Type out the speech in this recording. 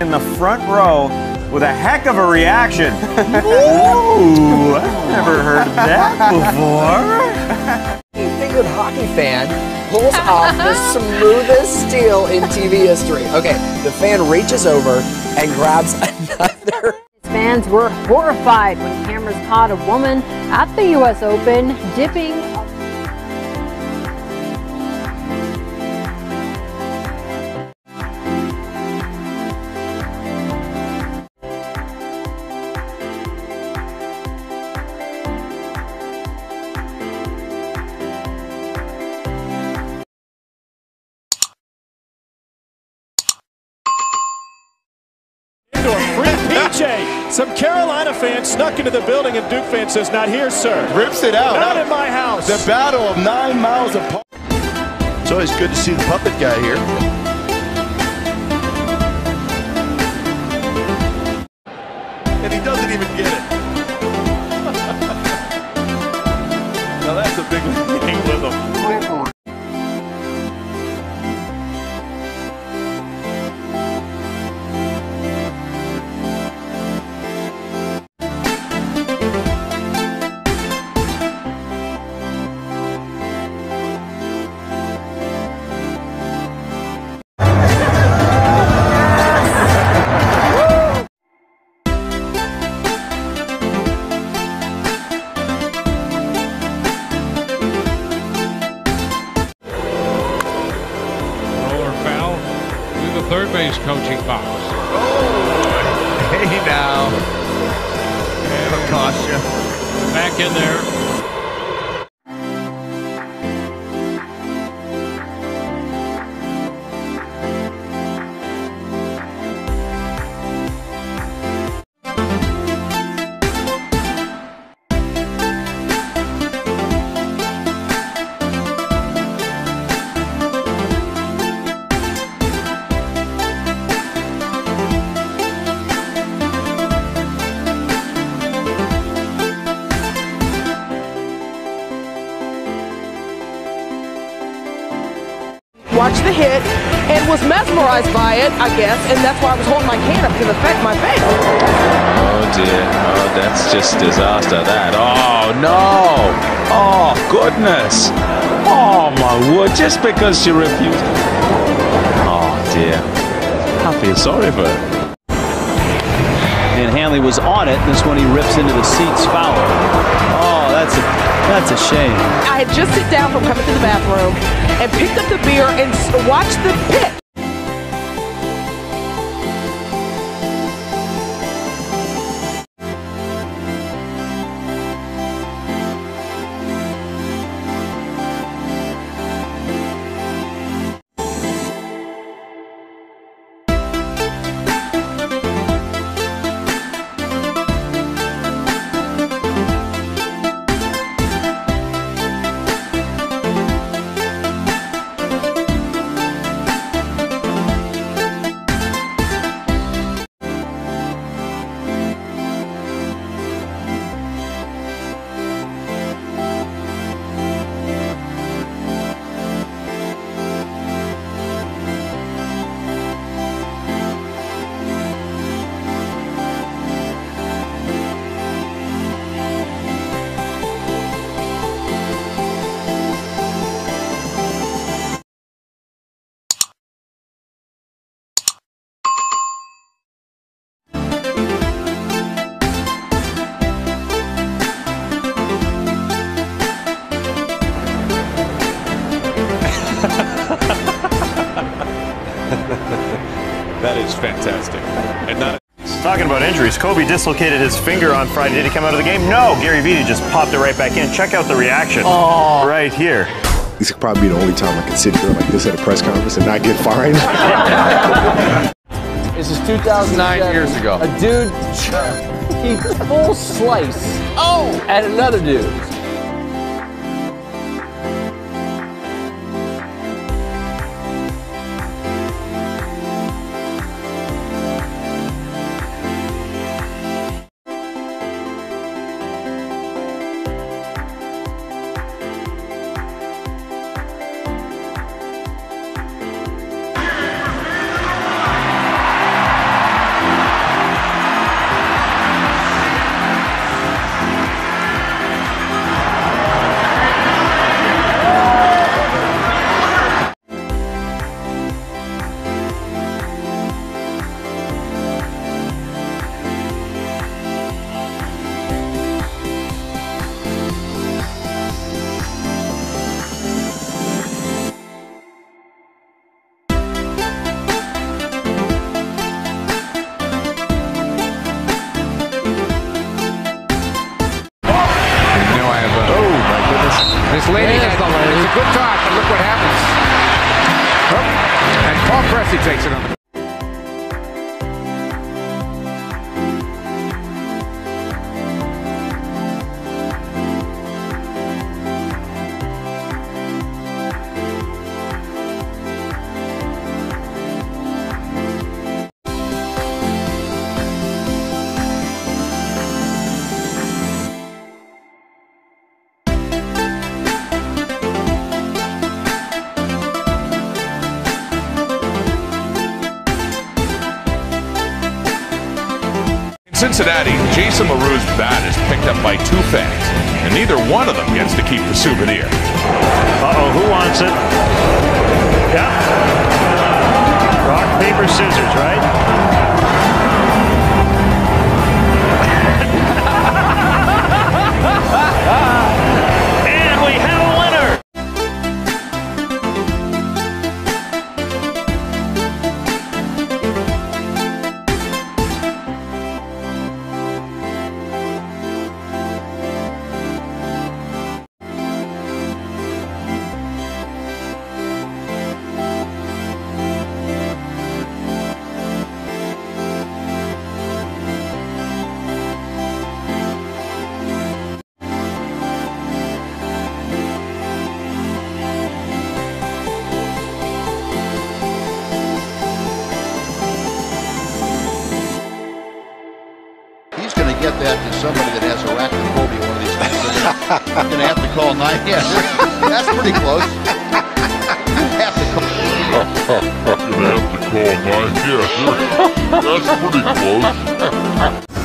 in the front row with a heck of a reaction. Ooh, I've never heard that before. A fingered hockey fan pulls off the smoothest steal in TV history. Okay, the fan reaches over and grabs another. Fans were horrified when cameras caught a woman at the U.S. Open dipping Into a free PJ. Some Carolina fans snuck into the building, and Duke fan says, "Not here, sir. Rips it out. Not in my house." The battle of nine miles apart. It's always good to see the puppet guy here. Third base coaching box. Oh, Hey now. It'll cost you. Back in there. The hit and was mesmerized by it, I guess, and that's why I was holding my can up to the fa- my face. Oh dear. Oh, that's just disaster, that. Oh, no. Oh, goodness. Oh, my word. Just because she refused. Oh, dear. I feel sorry for her. And Hanley was on it. This one he rips into the seats foul. That's a shame. I had just sit down from coming to the bathroom and picked up the beer and watched the pitch. That is fantastic. And not Talking about injuries, Kobe dislocated his finger on Friday. Did he come out of the game? No. Gary Vitti just popped it right back in. Check out the reaction Oh. right here. This could probably be the only time I can sit here like this at a press conference and not get fined. This is 2009 years ago. A dude, he full slice. Oh, at another dude. Percy takes it off. Cincinnati, Jason LaRue's bat is picked up by two fans, and neither one of them gets to keep the souvenir. Uh-oh, who wants it? Yeah. Rock, paper, scissors, somebody that has arachnophobia one of these days. I'm going to have to call nine. Yeah, that's pretty close. to. I'm gonna have to call nine. Yeah, that's pretty close.